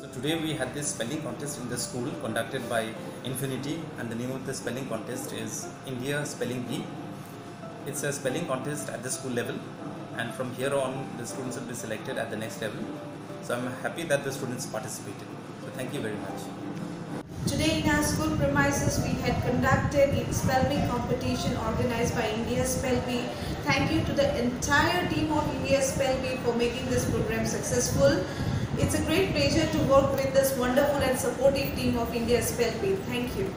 So today we had this spelling contest in the school conducted by Infinity and the name of the spelling contest is India Spelling Bee. It's a spelling contest at the school level and from here on the students will be selected at the next level. So I'm happy that the students participated. So thank you very much. Today in our school premises we had conducted a spelling competition organized by India Spell Bee. Thank you to the entire team of India Spell Bee for making this program successful. It's a great pleasure to work with this wonderful and supportive team of India Spell Bee. Thank you.